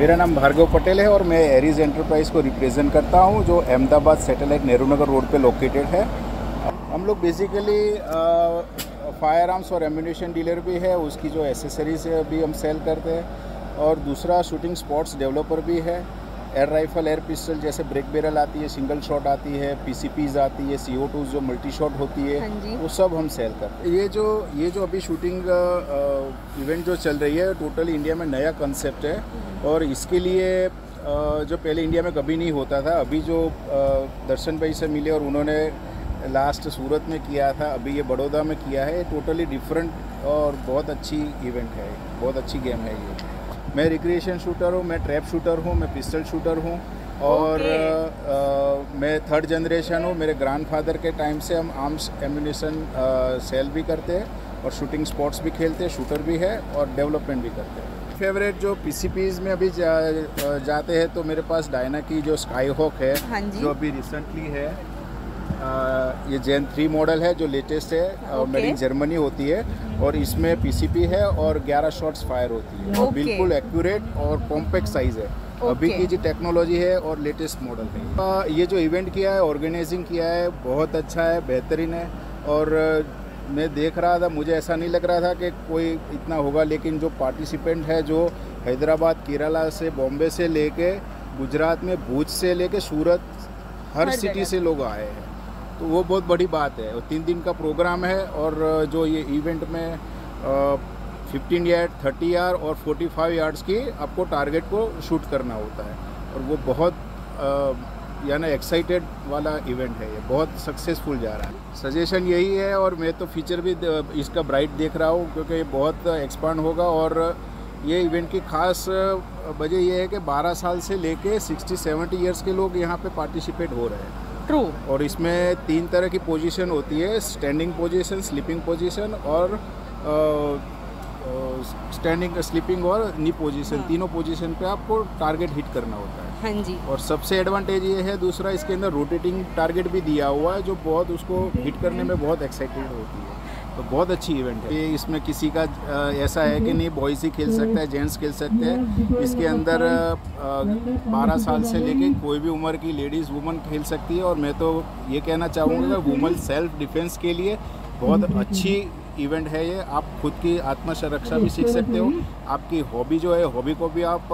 मेरा नाम भार्गव पटेल है और मैं एरीज एंटरप्राइज को रिप्रेजेंट करता हूँ जो अहमदाबाद सैटेलाइट नेहरू नगर रोड पे लोकेटेड है। हम लोग बेसिकली फायर आर्म्स और एम्यूनेशन डीलर भी है उसकी जो एसेसरीज है भी हम सेल करते हैं। और दूसरा शूटिंग स्पॉट्स डेवलपर भी है। एयर राइफल एयर पिस्टल जैसे ब्रेक बेरल आती है सिंगल शॉट आती है पीसीपीज आती है सी जो मल्टी शॉट होती है हाँ वो सब हम सेल करते हैं। ये जो ये जो अभी शूटिंग इवेंट जो चल रही है टोटली इंडिया में नया कंसेप्ट है। और इसके लिए जो पहले इंडिया में कभी नहीं होता था अभी जो दर्शन भाई से मिले और उन्होंने लास्ट सूरत में किया था अभी ये बड़ौदा में किया है टोटली डिफरेंट और बहुत अच्छी इवेंट है बहुत अच्छी गेम है ये मैं रिक्रिएशन शूटर हूँ मैं ट्रैप शूटर हूँ मैं पिस्टल शूटर हूँ और okay. आ, मैं थर्ड जनरेशन हूँ मेरे ग्रैंडफादर के टाइम से हम आर्म्स एम्यूनेशन सेल भी करते हैं और शूटिंग स्पोर्ट्स भी खेलते हैं शूटर भी है और डेवलपमेंट भी करते हैं फेवरेट जो पीसीपीज में अभी जा, जाते हैं तो मेरे पास डायना की जो स्काई हॉक है हाँ जो। अभी रिसेंटली है आ, ये जेन थ्री मॉडल है जो लेटेस्ट है और मेड इन जर्मनी होती है और इसमें पीसीपी है और 11 शॉट्स फायर होती है। और बिल्कुल एक्यूरेट और कॉम्पैक्ट साइज़ है। अभी की जो टेक्नोलॉजी है और लेटेस्ट मॉडल है। ये जो इवेंट किया है ऑर्गेनाइजिंग किया है बहुत अच्छा है बेहतरीन है और मैं देख रहा था मुझे ऐसा नहीं लग रहा था कि कोई इतना होगा लेकिन जो पार्टिसिपेंट है जो हैदराबाद केरला से बॉम्बे से लेके गुजरात में भूज से लेके सूरत हर, हर सिटी से लोग आए हैं। तो वो बहुत बड़ी बात है। और तीन दिन का प्रोग्राम है और जो ये इवेंट में फिफ्टीन यार्ड थर्टी यार्ड और फोर्टी फाइव यार्ड्स की आपको टारगेट को शूट करना होता है। और वो बहुत यानी एक्साइटेड वाला इवेंट है ये। बहुत सक्सेसफुल जा रहा है। सजेशन यही है और मैं तो फीचर भी इसका ब्राइट देख रहा हूँ क्योंकि ये बहुत एक्सपांड होगा और ये इवेंट की खास वजह ये है कि 12 साल से लेके 60 70 इयर्स के लोग यहाँ पे पार्टिसिपेट हो रहे हैं। ट्रू और इसमें तीन तरह की पोजीशन होती है स्टैंडिंग पोजीशन स्लीपिंग पोजीशन और स्टैंडिंग स्लीपिंग और नी पोजीशन हाँ। तीनों पोजीशन पे आपको टारगेट हिट करना होता है। हाँ जी। और सबसे एडवांटेज ये है दूसरा इसके अंदर रोटेटिंग टारगेट भी दिया हुआ है जो बहुत उसको हिट करने में बहुत एक्साइटेड होती है। तो बहुत अच्छी इवेंट है। ये इसमें किसी का ऐसा है कि नहीं बॉयज़ ही खेल सकता है जेंट्स खेल सकते हैं। इसके अंदर बारह साल से लेके कोई भी उम्र की लेडीज़ वुमन खेल सकती है। और मैं तो ये कहना चाहूँगा कि वुमन सेल्फ डिफेंस के लिए बहुत अच्छी इवेंट है ये, आप खुद की आत्म सुरक्षा भी सीख सकते हो। आपकी हॉबी जो है हॉबी को भी आप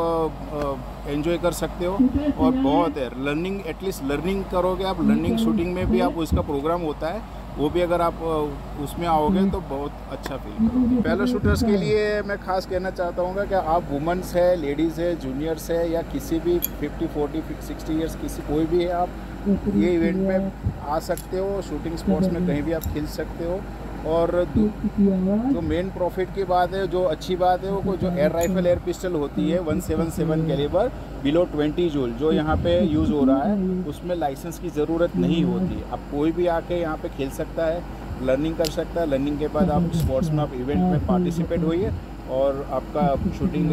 एंजॉय कर सकते हो। और बहुत है लर्निंग एटलीस्ट लर्निंग करोगे आप लर्निंग शूटिंग में भी आप, उसका प्रोग्राम होता है, वो भी अगर आप उसमें आओगे तो बहुत अच्छा फील करोगे। पहले शूटर्स के लिए मैं खास कहना चाहता हूँ कि आप वुमेंस है लेडीज़ है जूनियर्स है, या किसी भी 50 40 60 इयर्स किसी, कोई भी है आप, ये इवेंट में आ सकते हो शूटिंग स्पॉट्स में कहीं भी आप खेल सकते हो। और जो मेन प्रॉफिट की बात है, जो अच्छी बात है, वो जो एयर राइफल एयर पिस्टल होती है 177 कैलिबर बिलो 20 जूल जो यहाँ पे यूज़ हो रहा है, उसमें लाइसेंस की ज़रूरत नहीं होती। आप कोई भी आके यहाँ पे खेल सकता है लर्निंग कर सकता है लर्निंग के बाद आप स्पोर्ट्स में, आप इवेंट में पार्टिसिपेट होइए और आपका शूटिंग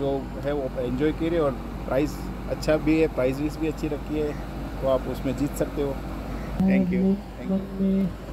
जो है, वो एंजॉय करिए और प्राइस अच्छा भी है प्राइस भी अच्छी रखी है तो आप उसमें जीत सकते हो। Thank you thank you